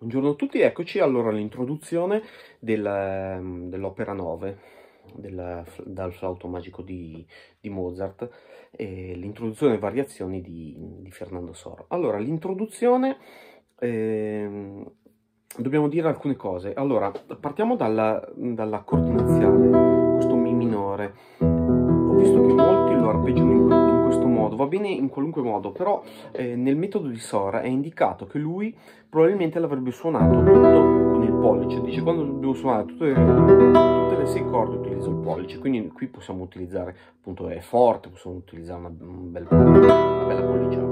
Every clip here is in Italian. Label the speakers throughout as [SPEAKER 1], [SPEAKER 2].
[SPEAKER 1] Buongiorno a tutti, eccoci allora all'introduzione del, dell'opera 9 del, dal flauto magico di, di Mozart e l'introduzione e variazioni di, di, Fernando Soro. Allora, l'introduzione eh, dobbiamo dire alcune cose. Allora, partiamo dall'accordo dall iniziale, questo Mi minore. Ho visto che molti lo arpeggiano in, modo, va bene in qualunque modo, però eh, nel metodo di Sora è indicato che lui probabilmente l'avrebbe suonato tutto con il pollice. Dice quando devo suonare tutte, tutte le sei corde utilizzo il pollice, quindi qui possiamo utilizzare, appunto è forte, possiamo utilizzare una, un bel, una bella polliciata.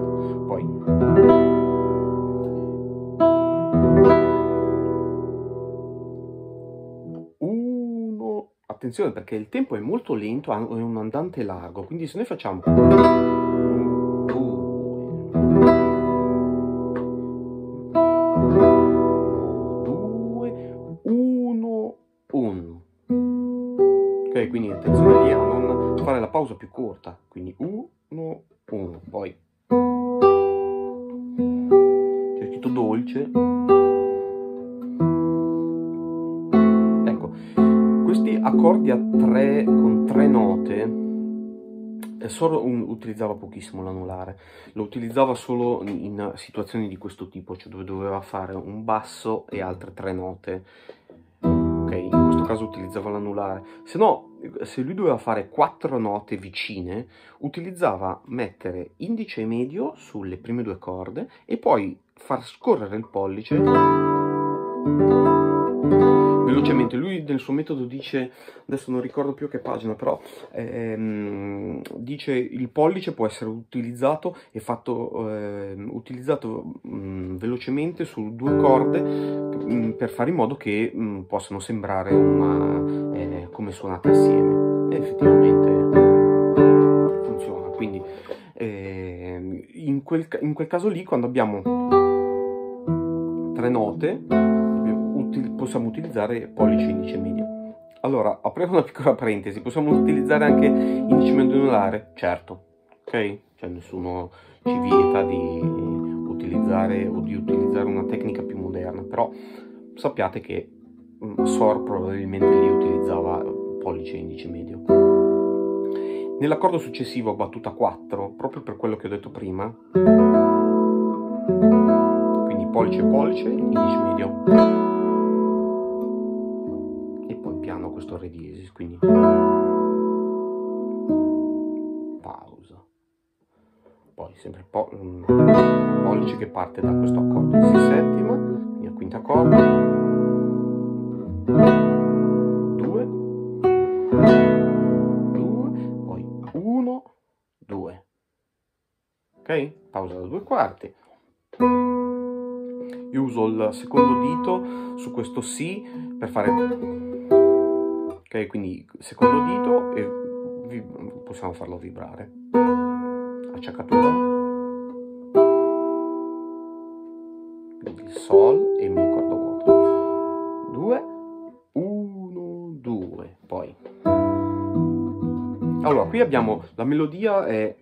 [SPEAKER 1] Poi... attenzione perché il tempo è molto lento, è un andante largo, quindi se noi facciamo Ok, quindi attenzione lì a non fare la pausa più corta. Quindi 1, 1, poi c'è scritto dolce. Ecco, questi accordi a tre con tre note eh, Soro utilizzava pochissimo l'anulare, lo utilizzava solo in situazioni di questo tipo, cioè dove doveva fare un basso e altre tre note caso utilizzava l'anulare. Se no, se lui doveva fare quattro note vicine, utilizzava mettere indice e medio sulle prime due corde e poi far scorrere il pollice velocemente. Lui nel suo metodo dice, adesso non ricordo più che pagina, però ehm, dice il pollice può essere utilizzato e fatto eh, utilizzato mh, velocemente su due corde mh, per fare in modo che mh, possano sembrare una, eh, come suonate assieme. E effettivamente funziona. Quindi eh, in, quel, in quel caso lì, quando abbiamo tre note, possiamo utilizzare pollice, indice, medio. Allora, apriamo una piccola parentesi, possiamo utilizzare anche indice medio Certo, ok? Cioè nessuno ci vieta di utilizzare o di utilizzare una tecnica più moderna, però sappiate che mm, SOR probabilmente lì utilizzava pollice e indice medio. Nell'accordo successivo, battuta 4, proprio per quello che ho detto prima, quindi pollice pollice, indice medio diesis, quindi pausa. Poi sempre po mm, pollice che parte da questo accordo di si settima, quindi a quinta corda, due, due, poi uno, due. Ok? Pausa da due quarti. Io uso il secondo dito su questo Si per fare ok quindi secondo dito e possiamo farlo vibrare. Acciaccatura. Il sol e mi corda vuoto. 2 1 2 poi. Allora qui abbiamo la melodia è,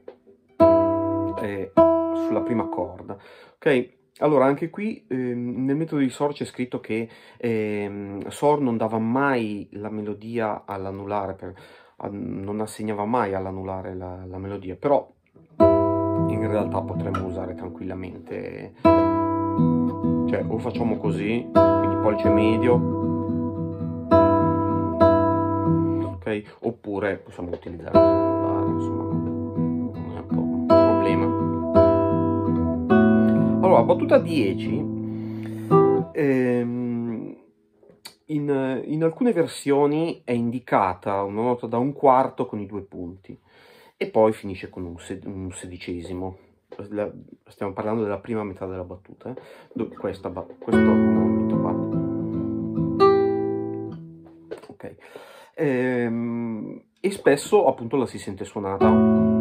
[SPEAKER 1] è sulla prima corda ok allora, anche qui ehm, nel metodo di SOR c'è scritto che ehm, SOR non dava mai la melodia all'anulare, non assegnava mai all'anulare la, la, melodia, però in realtà potremmo usare tranquillamente, cioè o facciamo così, quindi pollice medio, ok? Oppure possiamo utilizzare battuta 10, ehm, in, in, alcune versioni è indicata una nota da un quarto con i due punti e poi finisce con un, sed, un sedicesimo. La, stiamo parlando della prima metà della battuta, eh? Questa, questo momento qua. Ok. Ehm, e spesso appunto la si sente suonata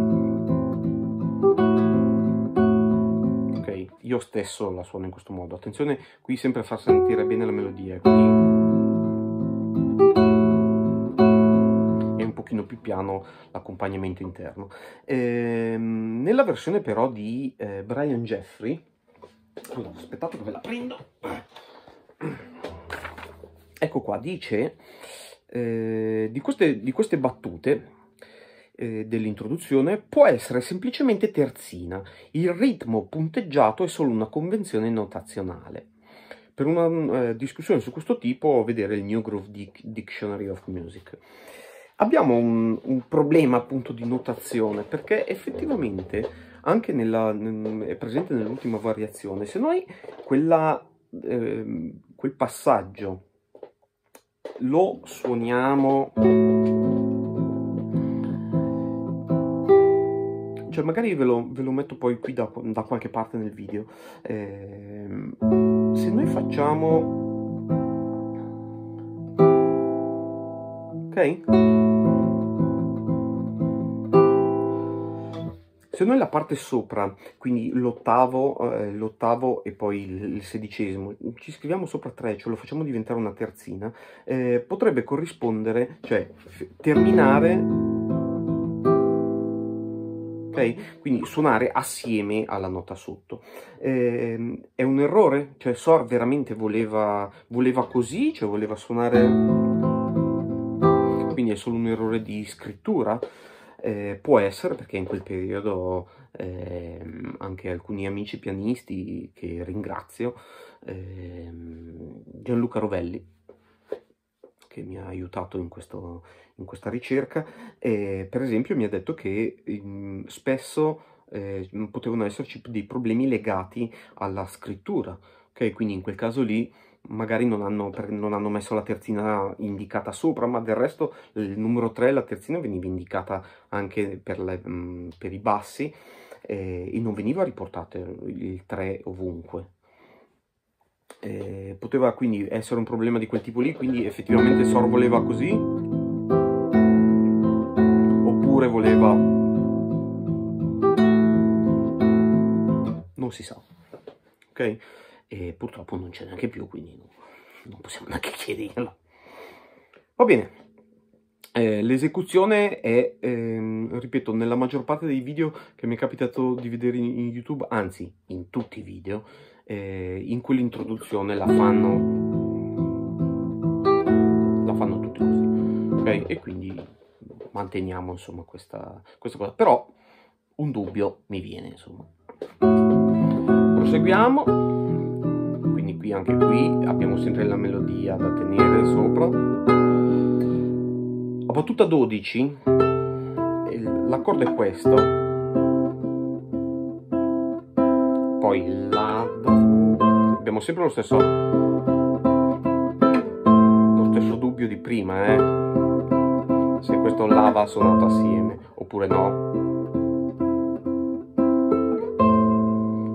[SPEAKER 1] io stesso la suono in questo modo. Attenzione qui sempre a far sentire bene la melodia, quindi è un pochino più piano l'accompagnamento interno. Ehm, nella versione però di eh, Brian Jeffrey, allora, aspettate che ve la prendo, ecco qua, dice eh, di, queste, di queste battute eh, dell'introduzione può essere semplicemente terzina. Il ritmo punteggiato è solo una convenzione notazionale. Per una eh, discussione su questo tipo, vedere il New Groove Dictionary of Music. Abbiamo un, un problema appunto di notazione perché effettivamente anche nella, è presente nell'ultima variazione. Se noi quella, eh, quel passaggio lo suoniamo cioè magari ve lo, ve lo metto poi qui da, da, qualche parte nel video. Eh, se noi facciamo ok? Se noi la parte sopra, quindi l'ottavo, eh, l'ottavo e poi il, il, sedicesimo, ci scriviamo sopra 3, cioè lo facciamo diventare una terzina, eh, potrebbe corrispondere, cioè terminare ok? Quindi suonare assieme alla nota sotto. Eh, è un errore? Cioè Sor veramente voleva, voleva così? Cioè voleva suonare... Quindi è solo un errore di scrittura? Eh, può essere perché in quel periodo eh, anche alcuni amici pianisti che ringrazio, eh, Gianluca Rovelli, che mi ha aiutato in, questo, in questa ricerca, eh, per esempio mi ha detto che eh, spesso eh, potevano esserci dei problemi legati alla scrittura, ok? Quindi in quel caso lì magari non hanno, non hanno, messo la terzina indicata sopra, ma del resto il numero 3, la terzina, veniva indicata anche per, le, mh, mm, per i bassi e non veniva riportato il 3 ovunque. Eh, poteva quindi essere un problema di quel tipo lì, quindi effettivamente Sor voleva così, oppure voleva... Non si sa, ok? E purtroppo non c'è neanche più, quindi non possiamo neanche chiederlo. Va bene, eh, l'esecuzione è, ehm, ripeto, nella maggior parte dei video che mi è capitato di vedere in, in YouTube, anzi in tutti i video, eh, in quell'introduzione la fanno, la fanno tutti così, ok? E quindi manteniamo insomma questa, questa cosa, però un dubbio mi viene insomma. Proseguiamo, anche qui abbiamo sempre la melodia da tenere sopra. A battuta 12 l'accordo è questo, abbiamo sempre lo stesso lo stesso dubbio di prima eh? se questo La va suonato assieme oppure no.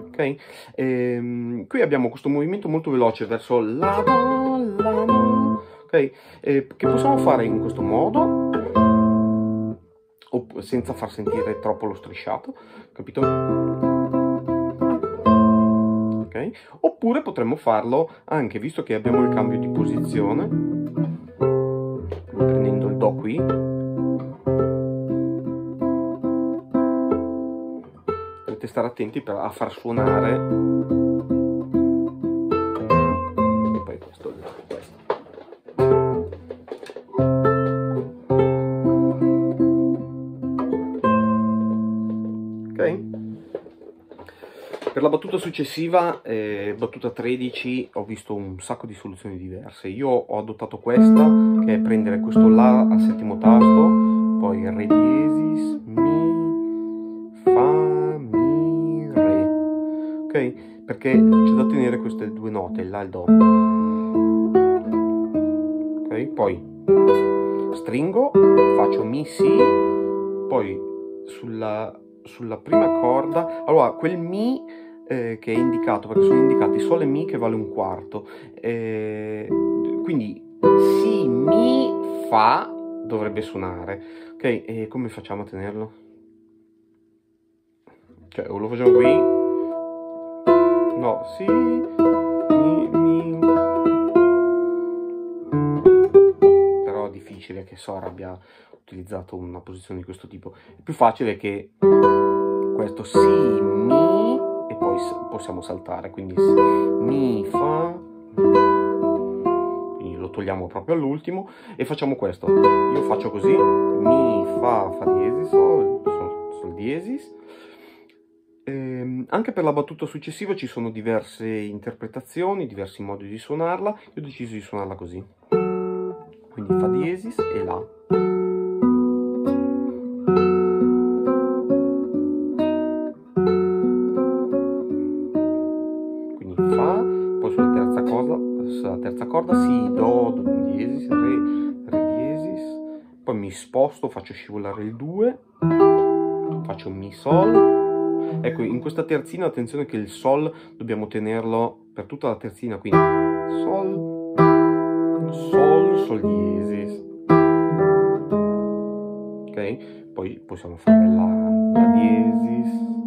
[SPEAKER 1] Ok? Ehm, qui abbiamo questo movimento molto veloce verso La La ok? Eh, che possiamo fare in questo modo? Senza far sentire troppo lo strisciato capito Oppure potremmo farlo anche, visto che abbiamo il cambio di posizione, prendendo il Do qui, dovete stare attenti a far suonare Per la battuta successiva, eh, battuta 13, ho visto un sacco di soluzioni diverse. Io ho adottato questa, che è prendere questo La al settimo tasto, poi Re diesis, Mi, Fa, Mi, Re. Ok? Perché c'è da tenere queste due note, il La e il Do. Ok? Poi stringo, faccio Mi, Si, poi sulla, sulla prima corda, allora quel Mi eh, che è indicato, perché sono indicati Sol e Mi che vale un quarto. Eh, quindi Si, Mi, Fa dovrebbe suonare. Ok, e come facciamo a tenerlo? Cioè, o lo facciamo qui? No, Si, Mi, Mi. Però è difficile che Sora abbia utilizzato una posizione di questo tipo. È più facile che questo Si, Mi possiamo saltare, quindi Mi, Fa, quindi lo togliamo proprio all'ultimo e facciamo questo. Io faccio così, mi, fa, fa diesis, sol, sol, sol diesis. Ehm, anche per la battuta successiva ci sono diverse interpretazioni, diversi modi di suonarla. Io ho deciso di suonarla così. Quindi fa diesis e la. Corda, sì, do, do diesis, re, re diesis, poi mi sposto, faccio scivolare il 2, faccio mi sol, ecco in questa terzina attenzione che il sol dobbiamo tenerlo per tutta la terzina, quindi sol, sol, sol diesis, ok? Poi possiamo fare la, la diesis,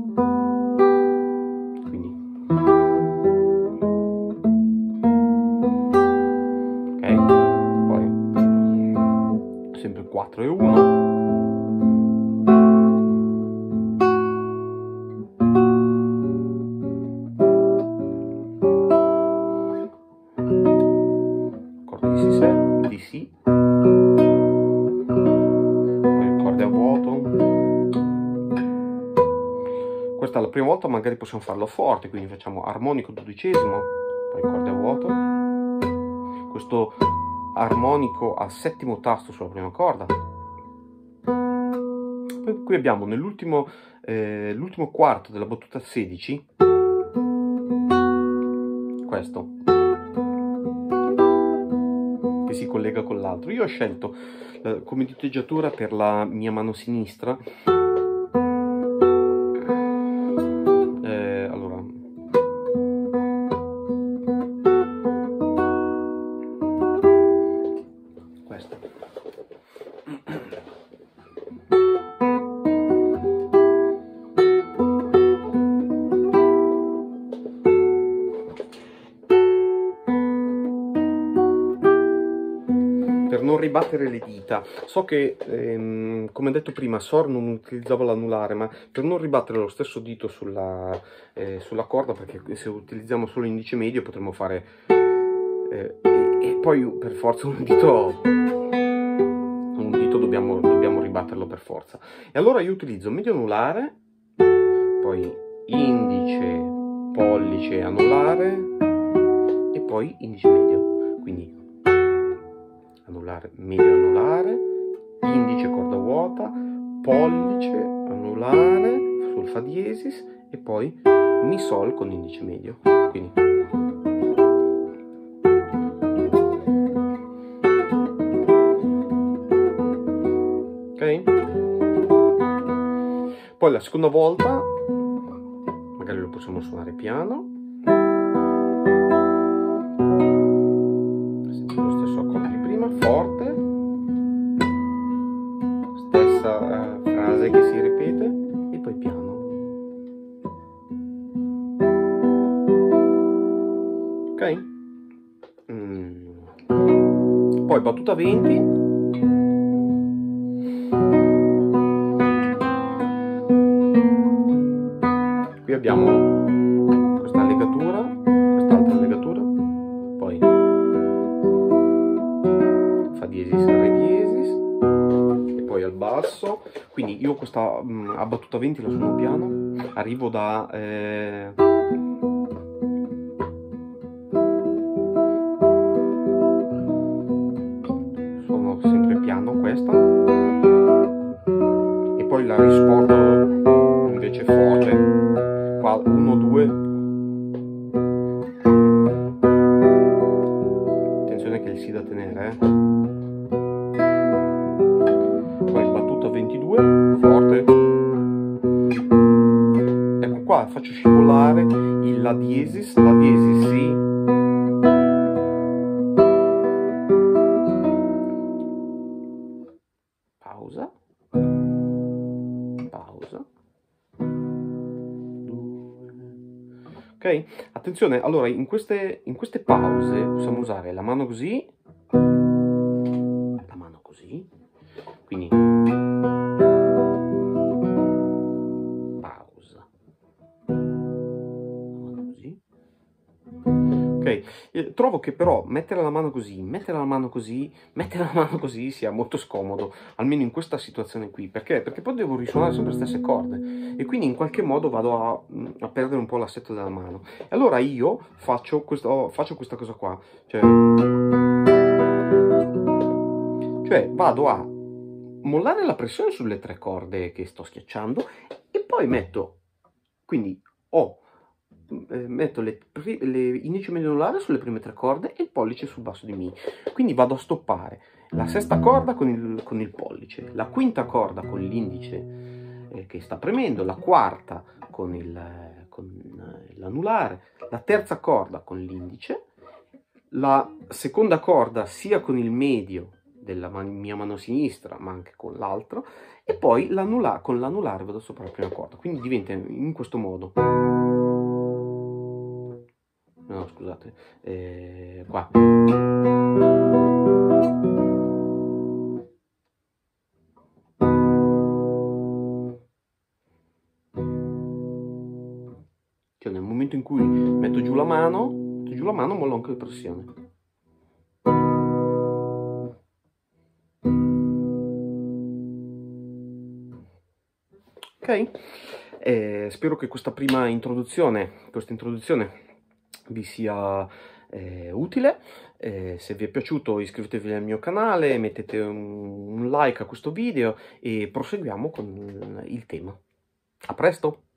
[SPEAKER 1] possiamo farlo forte quindi facciamo armonico dodicesimo poi corde a vuoto questo armonico al settimo tasto sulla prima corda. Poi qui abbiamo nell'ultimo eh, quarto della battuta 16 questo che si collega con l'altro. Io ho scelto eh, come diteggiatura per la mia mano sinistra non ribattere le dita. So che, ehm, come detto prima, Sor non utilizzava l'anulare, ma per non ribattere lo stesso dito sulla, eh, sulla corda, perché se utilizziamo solo l'indice medio potremmo fare... Eh, e, e, poi per forza un dito... Un dito dobbiamo, dobbiamo ribatterlo per forza. E allora io utilizzo medio anulare, poi indice, pollice anulare e poi indice medio. Quindi anulare, medio anulare, indice corda vuota, pollice anulare sul fa diesis e poi mi sol con indice medio. Quindi ok? Poi la seconda volta magari lo possiamo suonare piano battuta 20 qui abbiamo questa legatura quest'altra legatura poi fa diesis re diesis e poi al basso. Quindi io questa mh, a battuta 20 la suono piano arrivo da eh, questa. E poi la risporto invece forte. Qua 1 2 attenzione che il si da tenere eh. poi battuta 22 forte. Ecco qua faccio scivolare il la diesis la pausa, pausa, ok? Attenzione, allora in queste, in queste pause possiamo usare la mano così, la mano così, quindi Ok? Eh, trovo che però mettere la mano così, mettere la mano così, mettere la mano così sia molto scomodo, almeno in questa situazione qui. Perché? Perché poi devo risuonare sempre le stesse corde e quindi in qualche modo vado a, a perdere un po' l'assetto della mano. E allora io faccio, questo, faccio questa cosa qua, cioè, cioè vado a mollare la pressione sulle tre corde che sto schiacciando e poi metto, quindi ho metto le, le indice medio sulle prime tre corde e il pollice sul basso di Mi. Quindi vado a stoppare la sesta corda con il, con il pollice, la quinta corda con l'indice eh, che sta premendo, la quarta con, il, con eh, l'anulare, la terza corda con l'indice, la seconda corda sia con il medio della man mia mano sinistra ma anche con l'altro e poi con l'anulare vado sopra la prima corda quindi diventa in questo modo scusate, eh, qua. Cioè nel momento in cui metto giù la mano, metto giù la mano mollo anche la pressione. Ok? Eh, spero che questa prima introduzione, questa introduzione vi sia eh, utile. Eh, se vi è piaciuto iscrivetevi al mio canale, mettete un, un like a questo video e proseguiamo con il tema. A presto!